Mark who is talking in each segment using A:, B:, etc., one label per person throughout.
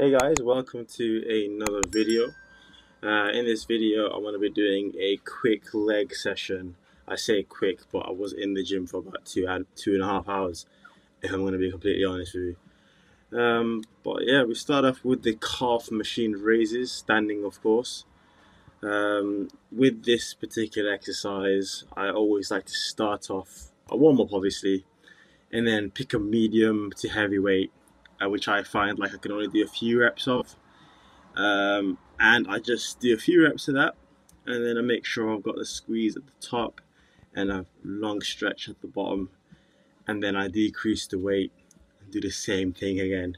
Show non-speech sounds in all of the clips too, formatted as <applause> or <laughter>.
A: Hey guys, welcome to another video. Uh, in this video, I'm going to be doing a quick leg session. I say quick, but I was in the gym for about two, two and a half hours, if I'm going to be completely honest with you. Um, but yeah, we start off with the calf machine raises, standing of course. Um, with this particular exercise, I always like to start off a warm up, obviously, and then pick a medium to heavy weight, uh, which I find like I can only do a few reps of. Um, and I just do a few reps of that, and then I make sure I've got the squeeze at the top and a long stretch at the bottom, and then I decrease the weight and do the same thing again.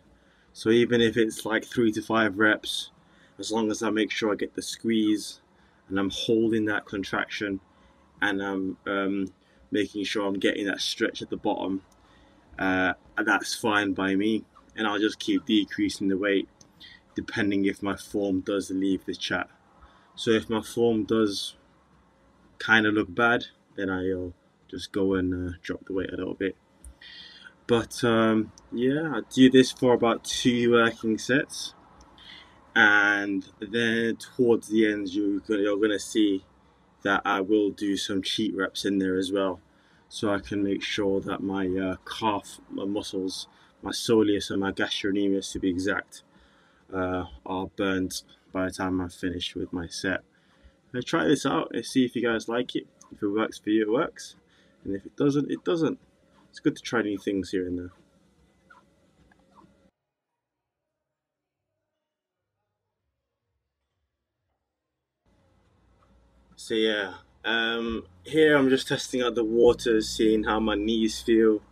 A: So even if it's like three to five reps, as long as I make sure I get the squeeze and I'm holding that contraction and I'm um, making sure I'm getting that stretch at the bottom, uh, that's fine by me. And I'll just keep decreasing the weight depending if my form does leave the chat. So if my form does kind of look bad, then I'll just go and uh, drop the weight a little bit. But um, yeah, I do this for about two working sets and then towards the end you're gonna, you're gonna see that I will do some cheat reps in there as well so I can make sure that my uh, calf my muscles my soleus and my gastrocnemius to be exact uh, are burnt by the time I finish with my set. I try this out and see if you guys like it. If it works for you it works. And if it doesn't it doesn't. It's good to try new things here and there. So yeah, um, here I'm just testing out the water, seeing how my knees feel.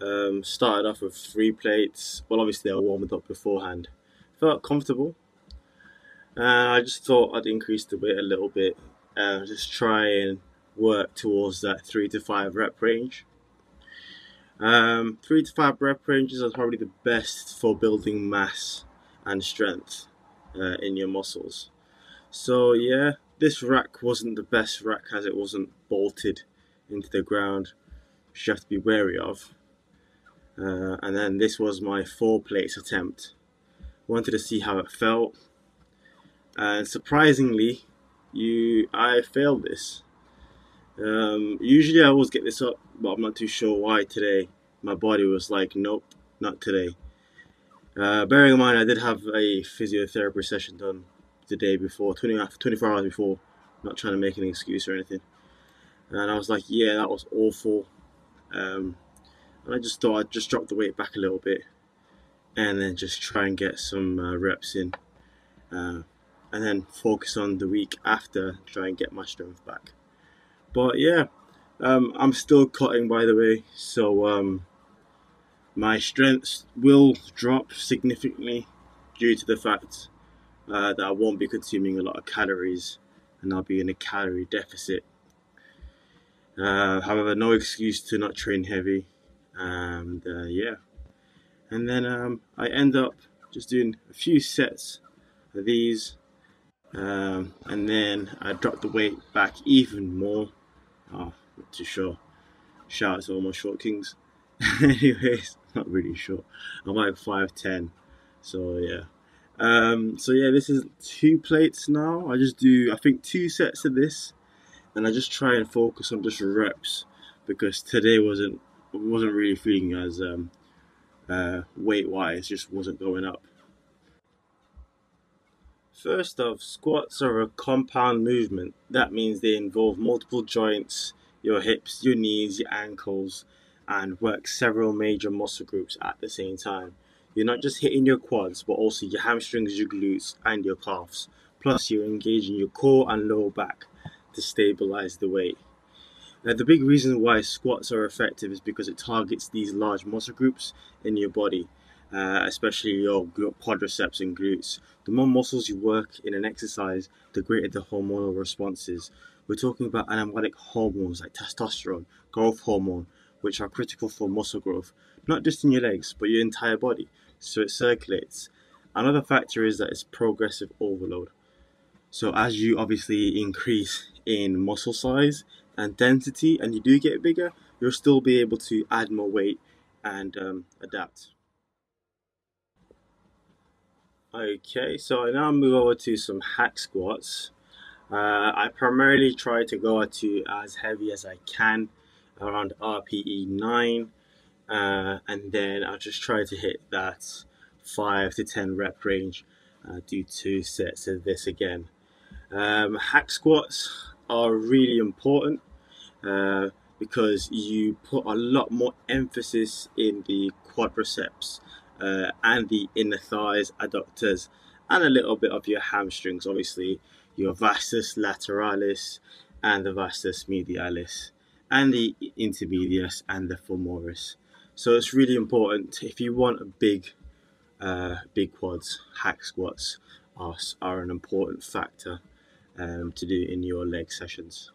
A: Um, started off with three plates. Well, obviously I warmed up beforehand. Felt comfortable. And uh, I just thought I'd increase the weight a little bit. Uh, just try and work towards that three to five rep range. Um, three to five rep ranges are probably the best for building mass and strength uh, in your muscles. So yeah, this rack wasn't the best rack as it wasn't bolted into the ground, which you have to be wary of. Uh, and then this was my four plates attempt. Wanted to see how it felt, and surprisingly, you I failed this. Um, usually I always get this up, but I'm not too sure why today. My body was like, nope, not today. Uh, bearing in mind, I did have a physiotherapy session done the day before, 20, 24 hours before, not trying to make an excuse or anything. And I was like, yeah, that was awful. Um, I just thought I'd just drop the weight back a little bit and then just try and get some uh, reps in. Uh, and then focus on the week after, try and get my strength back. But yeah, um, I'm still cutting by the way, so um, my strength will drop significantly due to the fact uh, that I won't be consuming a lot of calories and I'll be in a calorie deficit. Uh, however, no excuse to not train heavy, and uh, yeah. And then um, I end up just doing a few sets of these, um, and then I drop the weight back even more. Oh, not too sure. Shout out to all my short kings. <laughs> Anyways, not really short. I'm like 5'10, so yeah. Um, so yeah, this is two plates now. I just do, I think, two sets of this, and I just try and focus on just reps because today wasn't wasn't really feeling as um, uh, weight wise, just wasn't going up. First off, squats are a compound movement. That means they involve multiple joints, your hips, your knees, your ankles, and work several major muscle groups at the same time. You're not just hitting your quads, but also your hamstrings, your glutes, and your calves. Plus, you're engaging your core and lower back to stabilize the weight. Now, the big reason why squats are effective is because it targets these large muscle groups in your body, uh, especially your quadriceps and glutes. The more muscles you work in an exercise, the greater the hormonal responses. We're talking about anabolic hormones like testosterone, growth hormone, which are critical for muscle growth, not just in your legs, but your entire body, so it circulates. Another factor is that it's progressive overload. So as you obviously increase in muscle size and density, and you do get bigger, you'll still be able to add more weight and um, adapt. Okay, so I now move over to some hack squats. Uh, I primarily try to go to as heavy as I can, around RPE 9, uh, and then I'll just try to hit that 5 to 10 rep range. Uh, do two sets of this again. Um, hack squats are really important uh, because you put a lot more emphasis in the quadriceps uh, and the inner thighs, adductors, and a little bit of your hamstrings. Obviously, your vastus lateralis and the vastus medialis, and the intermedius and the femoris. So it's really important if you want big, uh, big quads. Hack squats are, are an important factor um, to do in your leg sessions.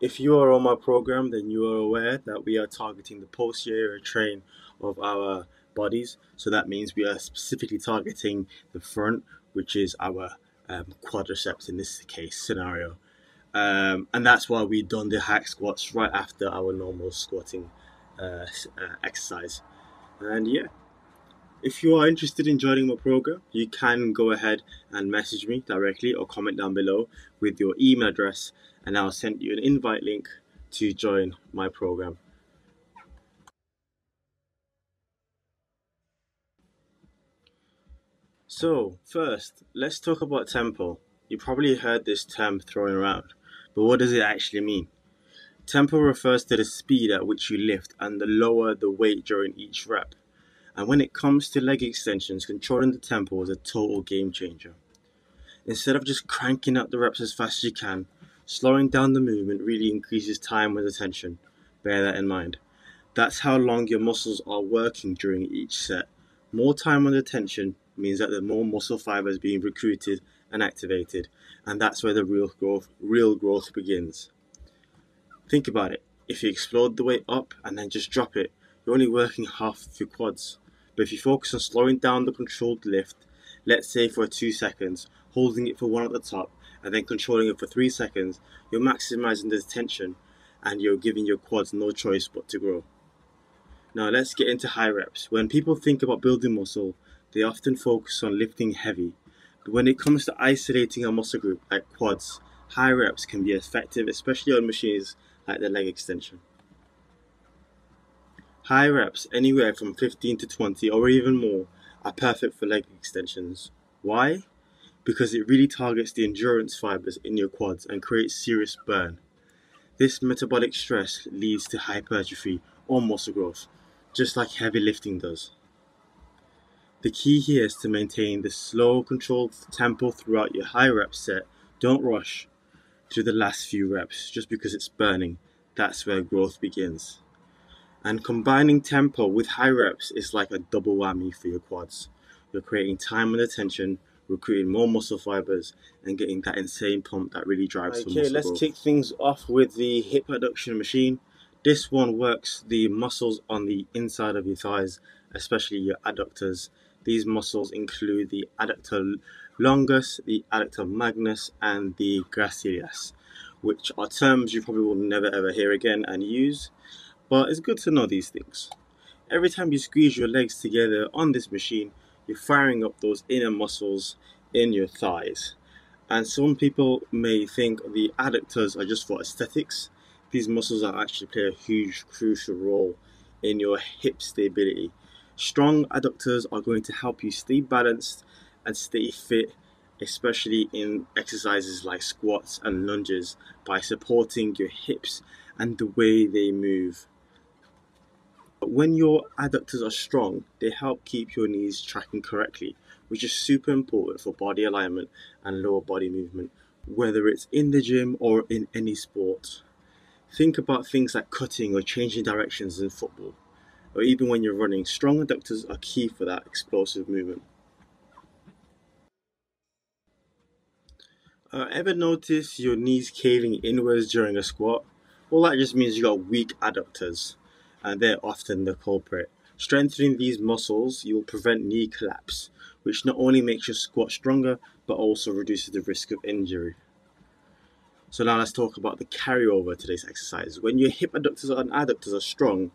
A: If you are on my program, then you are aware that we are targeting the posterior chain of our bodies. So that means we are specifically targeting the front, which is our um, quadriceps in this case scenario. Um, and that's why we done the hack squats right after our normal squatting uh, uh, exercise. And yeah, if you are interested in joining my program, you can go ahead and message me directly or comment down below with your email address, and I'll send you an invite link to join my program. So, first, let's talk about tempo. You probably heard this term thrown around, but what does it actually mean? Tempo refers to the speed at which you lift and the lower the weight during each rep. And when it comes to leg extensions, controlling the tempo is a total game changer. Instead of just cranking out the reps as fast as you can, slowing down the movement really increases time under tension. Bear that in mind. That's how long your muscles are working during each set. More time under tension means that the more muscle fibers being recruited and activated, and that's where the real growth real growth begins. Think about it. If you explode the weight up and then just drop it, you're only working half of your quads. But if you focus on slowing down the controlled lift, let's say for two seconds, holding it for one at the top, and then controlling it for three seconds, you're maximizing the tension and you're giving your quads no choice but to grow. Now let's get into high reps. When people think about building muscle, they often focus on lifting heavy. But when it comes to isolating a muscle group like quads, high reps can be effective, especially on machines like the leg extension. High reps, anywhere from 15 to 20 or even more, are perfect for leg extensions. Why? Because it really targets the endurance fibers in your quads and creates serious burn. This metabolic stress leads to hypertrophy or muscle growth, just like heavy lifting does. The key here is to maintain the slow, controlled tempo throughout your high rep set. Don't rush through the last few reps just because it's burning. That's where growth begins. And combining tempo with high reps is like a double whammy for your quads. You're creating time under tension, recruiting more muscle fibers, and getting that insane pump that really drives okay, muscle let's growth. kick things off with the hip adduction machine. This one works the muscles on the inside of your thighs, especially your adductors. These muscles include the adductor longus, the adductor magnus, and the gracilis, which are terms you probably will never ever hear again and use but it's good to know these things. Every time you squeeze your legs together on this machine, you're firing up those inner muscles in your thighs. And some people may think the adductors are just for aesthetics. These muscles are actually play a huge, crucial role in your hip stability. Strong adductors are going to help you stay balanced and stay fit, especially in exercises like squats and lunges, by supporting your hips and the way they move. When your adductors are strong, they help keep your knees tracking correctly, which is super important for body alignment and lower body movement, whether it's in the gym or in any sport. Think about things like cutting or changing directions in football, or even when you're running. Strong adductors are key for that explosive movement. Uh, ever notice your knees caving inwards during a squat? Well, that just means you've got weak adductors and they're often the culprit. Strengthening these muscles, you will prevent knee collapse, which not only makes your squat stronger but also reduces the risk of injury. So now let's talk about the carryover to this exercise. When your hip adductors and adductors are strong,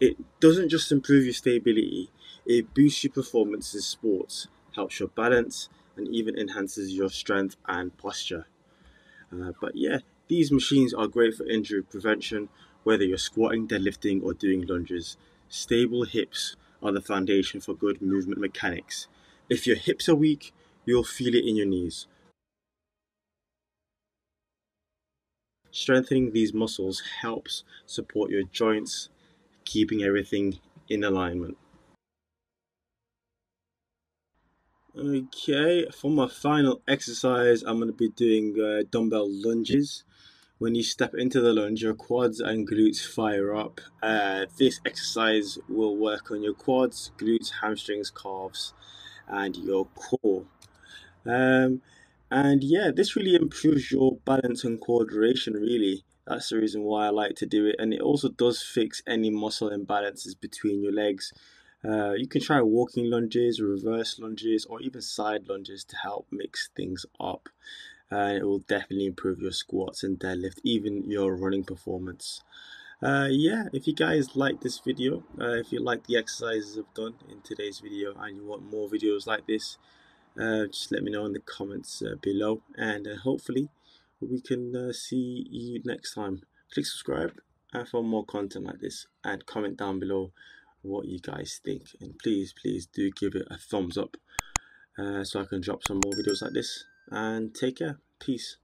A: it doesn't just improve your stability, it boosts your performance in sports, helps your balance, and even enhances your strength and posture. Uh, but yeah, these machines are great for injury prevention, whether you're squatting, deadlifting, or doing lunges. Stable hips are the foundation for good movement mechanics. If your hips are weak, you'll feel it in your knees. Strengthening these muscles helps support your joints, keeping everything in alignment. Okay, for my final exercise, I'm going to be doing uh, dumbbell lunges. When you step into the lunge, your quads and glutes fire up. Uh, this exercise will work on your quads, glutes, hamstrings, calves, and your core. Um, and yeah, this really improves your balance and coordination, really. That's the reason why I like to do it. And it also does fix any muscle imbalances between your legs. Uh, you can try walking lunges, reverse lunges, or even side lunges to help mix things up. And it will definitely improve your squats and deadlift, even your running performance. Uh, yeah, if you guys like this video, uh, if you like the exercises I've done in today's video and you want more videos like this, uh, just let me know in the comments uh, below and uh, hopefully we can uh, see you next time. Click subscribe for more content like this and comment down below what you guys think. And please please do give it a thumbs up uh, so I can drop some more videos like this. And take care. Peace